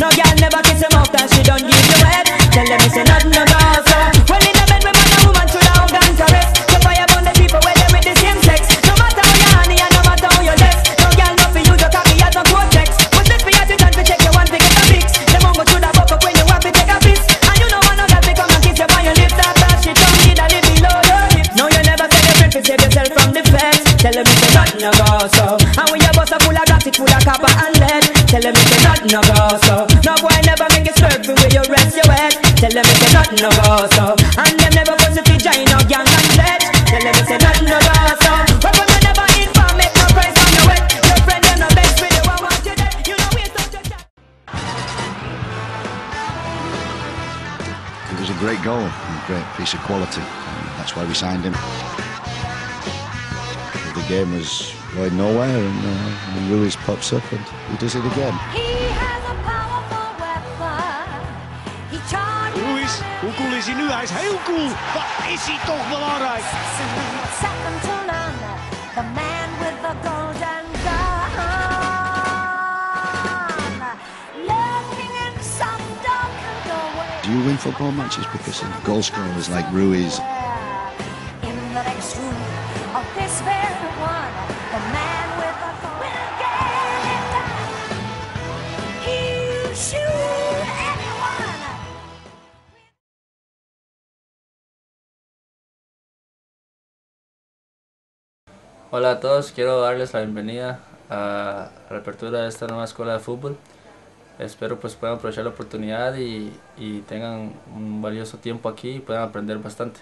no girl never kiss him that she don't give you head Tell them it's a Tell them it's a nothing no go so oh. No boy never make you swerve for where you rest your head. Tell them it's a nothing no go so oh. And them never push it to join no gang and pledge Tell them it's a nothing no go so oh. when you never inform make no price on your wet Your friend them no best with you want you dead. You It was a great goal, a great piece of quality. That's why we signed him. The game was going nowhere, and, uh, and Ruiz pops up and he does it again. He has a powerful weapon. He charges. Ruiz, hoe cool is hij nu? Hij is heel cool. Wat is hij toch belangrijk? Second to none. The man with the golden gun. Lurking in some darkened doorway. Do you win football matches because of goal scorers like Ruiz? In the next room of this very one, Hola a todos, quiero darles la bienvenida a la apertura de esta nueva escuela de fútbol. Espero pues puedan aprovechar la oportunidad y, y tengan un valioso tiempo aquí y puedan aprender bastante.